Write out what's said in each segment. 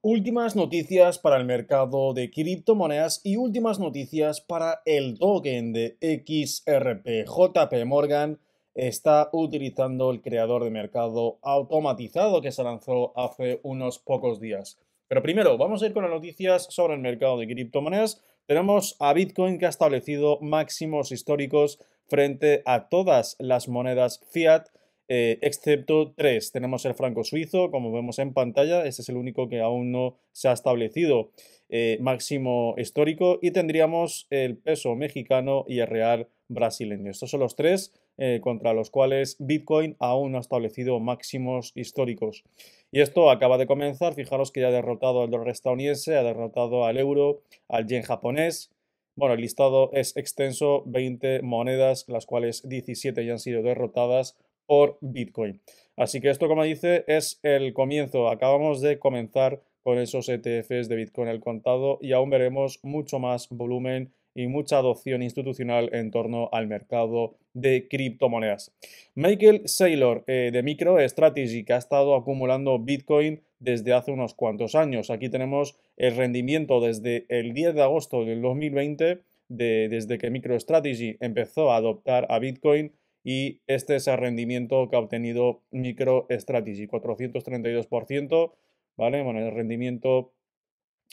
Últimas noticias para el mercado de criptomonedas y últimas noticias para el token de XRP. JP Morgan está utilizando el creador de mercado automatizado que se lanzó hace unos pocos días. Pero primero, vamos a ir con las noticias sobre el mercado de criptomonedas. Tenemos a Bitcoin que ha establecido máximos históricos frente a todas las monedas fiat eh, excepto tres. Tenemos el franco suizo, como vemos en pantalla, este es el único que aún no se ha establecido eh, máximo histórico, y tendríamos el peso mexicano y el real brasileño. Estos son los tres eh, contra los cuales Bitcoin aún no ha establecido máximos históricos. Y esto acaba de comenzar, fijaros que ya ha derrotado al dólar estadounidense, ha derrotado al euro, al yen japonés, bueno, el listado es extenso, 20 monedas, las cuales 17 ya han sido derrotadas por Bitcoin. Así que esto, como dice, es el comienzo. Acabamos de comenzar con esos ETFs de Bitcoin al contado y aún veremos mucho más volumen y mucha adopción institucional en torno al mercado de criptomonedas. Michael Saylor eh, de MicroStrategy que ha estado acumulando Bitcoin desde hace unos cuantos años. Aquí tenemos el rendimiento desde el 10 de agosto del 2020, desde que MicroStrategy empezó a adoptar a Bitcoin y este es el rendimiento que ha obtenido MicroStrategy, 432%, ¿vale? Bueno, el rendimiento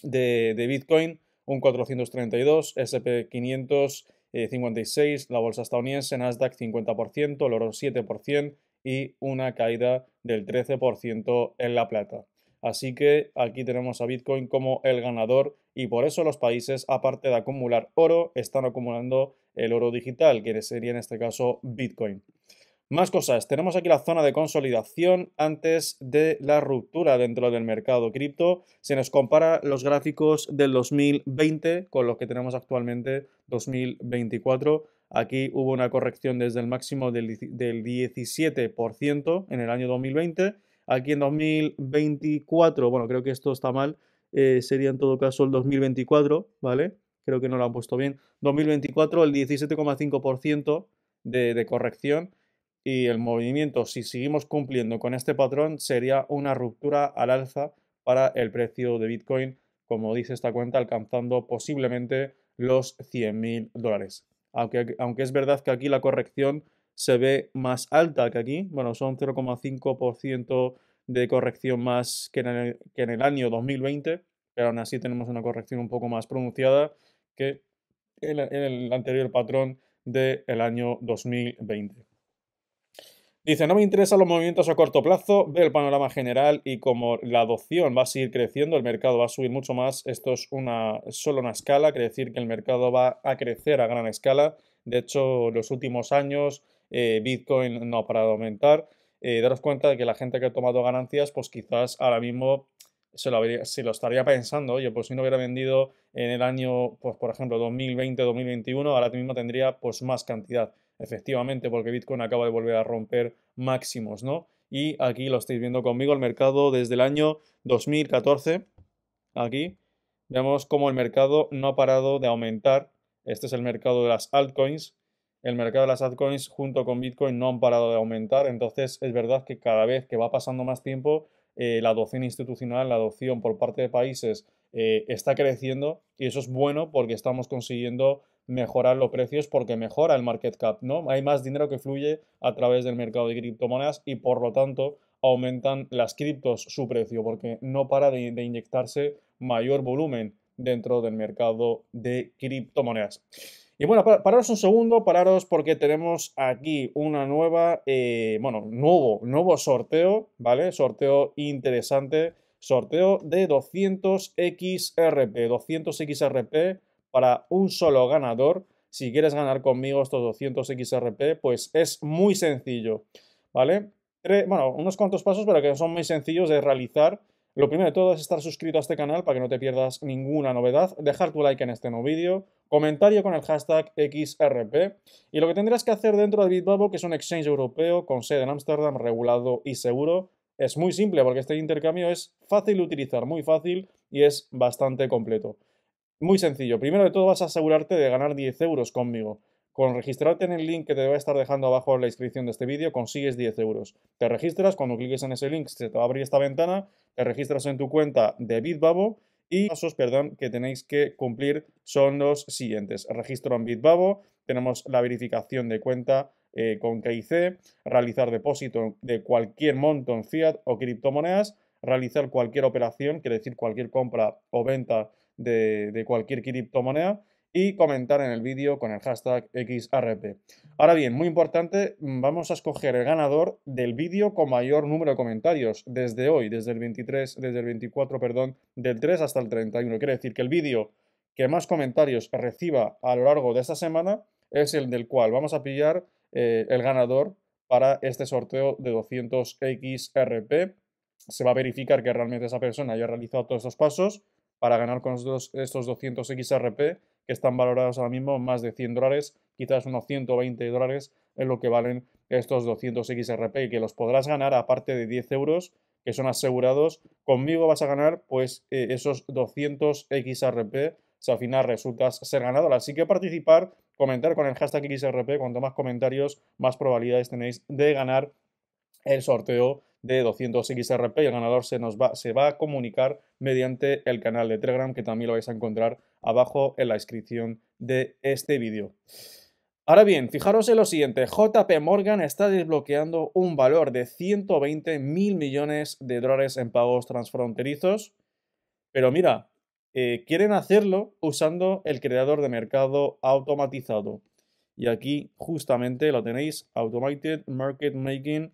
de, Bitcoin, un 432, SP500, 56, la bolsa estadounidense, Nasdaq 50%, el oro 7% y una caída del 13% en la plata. Así que aquí tenemos a Bitcoin como el ganador y por eso los países, aparte de acumular oro, están acumulando el oro digital, que sería en este caso Bitcoin. Más cosas, tenemos aquí la zona de consolidación antes de la ruptura dentro del mercado cripto. Se nos compara los gráficos del 2020 con los que tenemos actualmente 2024. Aquí hubo una corrección desde el máximo del, 17% en el año 2020 Aquí en 2024, bueno, creo que esto está mal, eh, sería en todo caso el 2024, ¿vale? Creo que no lo han puesto bien. 2024, el 17,5% de, de corrección y el movimiento, si seguimos cumpliendo con este patrón, sería una ruptura al alza para el precio de Bitcoin, como dice esta cuenta, alcanzando posiblemente los 100.000 dólares. Aunque, aunque es verdad que aquí la corrección se ve más alta que aquí. Bueno, son 0,5% de corrección más que en, el, año 2020, pero aún así tenemos una corrección un poco más pronunciada que en, el anterior patrón del año 2020. Dice, no me interesan los movimientos a corto plazo, ve el panorama general y como la adopción va a seguir creciendo, el mercado va a subir mucho más, esto es una, solo una escala, quiere decir que el mercado va a crecer a gran escala. De hecho, los últimos años eh, Bitcoin no ha parado de aumentar. Eh, daros cuenta de que la gente que ha tomado ganancias, pues quizás ahora mismo se lo, estaría pensando, oye, pues si no hubiera vendido en el año, pues por ejemplo, 2020-2021, ahora mismo tendría pues más cantidad, efectivamente, porque Bitcoin acaba de volver a romper máximos, ¿no? Y aquí lo estáis viendo conmigo, el mercado desde el año 2014, aquí, vemos cómo el mercado no ha parado de aumentar, este es el mercado de las altcoins, el mercado de las altcoins junto con Bitcoin no han parado de aumentar, entonces es verdad que cada vez que va pasando más tiempo, eh, la adopción institucional, la adopción por parte de países eh, está creciendo y eso es bueno porque estamos consiguiendo mejorar los precios porque mejora el market cap, ¿no? Hay más dinero que fluye a través del mercado de criptomonedas y por lo tanto aumentan las criptos su precio porque no para de inyectarse mayor volumen dentro del mercado de criptomonedas. Y bueno, pararos un segundo, pararos porque tenemos aquí una nueva, eh, bueno, nuevo, nuevo sorteo, ¿vale? Sorteo interesante, sorteo de 200 XRP, 200 XRP para un solo ganador. Si quieres ganar conmigo estos 200 XRP, pues es muy sencillo, ¿vale? bueno, unos cuantos pasos, pero que son muy sencillos de realizar. Lo primero de todo es estar suscrito a este canal para que no te pierdas ninguna novedad, dejar tu like en este nuevo vídeo, comentario con el hashtag XRP y lo que tendrás que hacer dentro de Bitbubble, que es un exchange europeo con sede en Ámsterdam, regulado y seguro, es muy simple porque este intercambio es fácil de utilizar, muy fácil y es bastante completo. Muy sencillo. Primero de todo vas a asegurarte de ganar 10 euros conmigo. Con registrarte en el link que te voy a estar dejando abajo en la descripción de este vídeo, consigues 10 euros. Te registras, cuando cliques en ese link se te va a abrir esta ventana, te registras en tu cuenta de Bitbabo y pasos, perdón, que tenéis que cumplir son los siguientes. Registro en Bitbabo, tenemos la verificación de cuenta eh, con KIC, realizar depósito de cualquier monto en fiat o criptomonedas, realizar cualquier operación, quiere decir cualquier compra o venta de, de cualquier criptomoneda y comentar en el vídeo con el hashtag XRP. Ahora bien, muy importante, mm, vamos a escoger el ganador del vídeo con mayor número de comentarios desde hoy, desde el 23, desde el 24, perdón, del 3 hasta el 31. Quiere decir que el vídeo que más comentarios reciba a lo largo de esta semana es el del cual vamos a pillar eh, el ganador para este sorteo de 200 XRP. Se va a verificar que realmente esa persona haya realizado todos estos pasos para ganar con estos, estos 200 XRP que están valorados ahora mismo más de 100 dólares, quizás unos 120 dólares es lo que valen estos 200 XRP y que los podrás ganar aparte de 10 euros que son asegurados. Conmigo vas a ganar pues eh, esos 200 XRP si al final resultas ser ganador. Así que participar, comentar con el hashtag XRP, cuanto más comentarios, más probabilidades tenéis de ganar el sorteo de 200 XRP y el ganador se, nos va, se va a comunicar mediante el canal de Telegram que también lo vais a encontrar abajo en la descripción de este vídeo. Ahora bien, fijaros en lo siguiente, JP Morgan está desbloqueando un valor de 120 mil millones de dólares en pagos transfronterizos, pero mira, eh, quieren hacerlo usando el creador de mercado automatizado. Y aquí justamente lo tenéis, Automated Market Making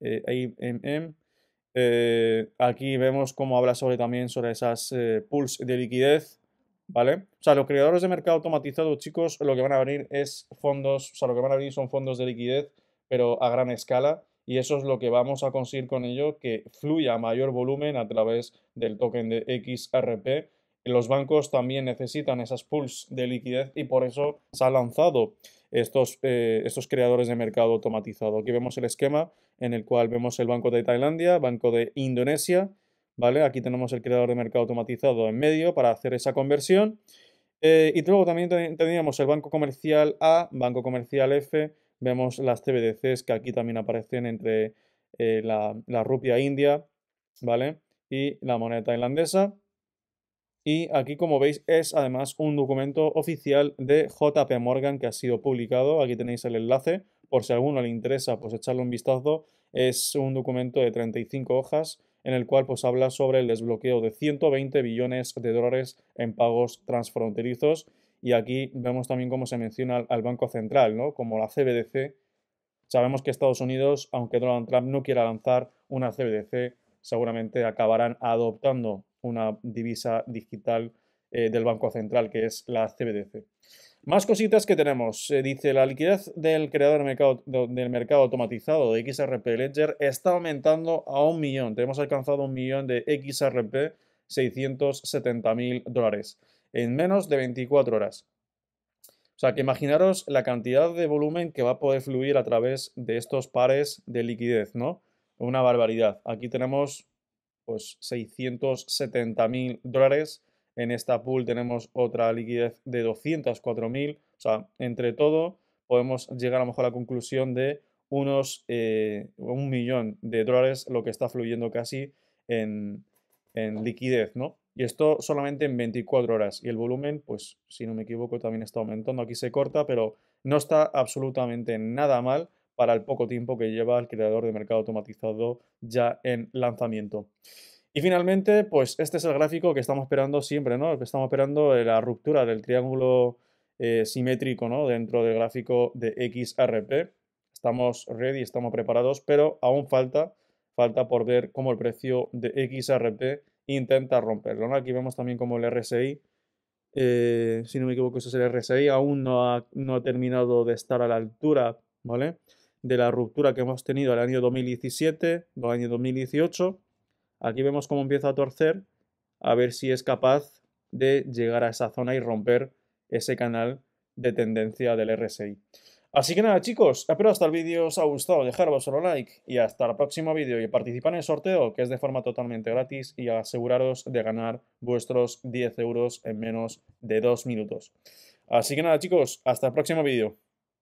AMM. Eh, aquí vemos cómo habla sobre también sobre esas eh, pools de liquidez, ¿vale? O sea, los creadores de mercado automatizado, chicos, lo que van a venir es fondos, o sea, lo que van a venir son fondos de liquidez, pero a gran escala, y eso es lo que vamos a conseguir con ello, que fluya mayor volumen a través del token de XRP. Los bancos también necesitan esas pools de liquidez y por eso se ha lanzado estos, eh, estos creadores de mercado automatizado. Aquí vemos el esquema en el cual vemos el Banco de Tailandia, Banco de Indonesia, ¿vale? Aquí tenemos el creador de mercado automatizado en medio para hacer esa conversión. Eh, y luego también teníamos el Banco Comercial A, Banco Comercial F, vemos las CBDCs que aquí también aparecen entre eh, la, la rupia india, ¿vale? Y la moneda tailandesa. Y aquí, como veis, es además un documento oficial de JP Morgan que ha sido publicado. Aquí tenéis el enlace. Por si a alguno le interesa, pues echarle un vistazo. Es un documento de 35 hojas en el cual pues habla sobre el desbloqueo de 120 billones de dólares en pagos transfronterizos. Y aquí vemos también cómo se menciona al Banco Central, ¿no? Como la CBDC. Sabemos que Estados Unidos, aunque Donald Trump no quiera lanzar una CBDC, seguramente acabarán adoptando una divisa digital eh, del Banco Central, que es la CBDC. Más cositas que tenemos. dice, la liquidez del creador del mercado, del mercado automatizado de XRP Ledger está aumentando a un millón. Tenemos alcanzado un millón de XRP 670 mil dólares en menos de 24 horas. O sea, que imaginaros la cantidad de volumen que va a poder fluir a través de estos pares de liquidez, ¿no? Una barbaridad. Aquí tenemos pues 670 mil dólares. En esta pool tenemos otra liquidez de 204 mil. O sea, entre todo podemos llegar a lo mejor a la conclusión de unos eh, un millón de dólares lo que está fluyendo casi en, en liquidez, ¿no? Y esto solamente en 24 horas. Y el volumen, pues si no me equivoco, también está aumentando. Aquí se corta, pero no está absolutamente nada mal para el poco tiempo que lleva el creador de mercado automatizado ya en lanzamiento. Y finalmente, pues este es el gráfico que estamos esperando siempre, ¿no? estamos esperando la ruptura del triángulo eh, simétrico, ¿no? Dentro del gráfico de XRP. Estamos ready, estamos preparados, pero aún falta, falta por ver cómo el precio de XRP intenta romperlo, Aquí vemos también como el RSI, eh, si no me equivoco, ese es el RSI, aún no ha, no ha terminado de estar a la altura, ¿vale? De la ruptura que hemos tenido el año 2017, el año 2018. Aquí vemos cómo empieza a torcer, a ver si es capaz de llegar a esa zona y romper ese canal de tendencia del RSI. Así que nada chicos, espero hasta el vídeo os ha gustado, dejar vuestro like y hasta el próximo vídeo y participar en el sorteo que es de forma totalmente gratis y aseguraros de ganar vuestros 10 euros en menos de 2 minutos. Así que nada chicos, hasta el próximo vídeo.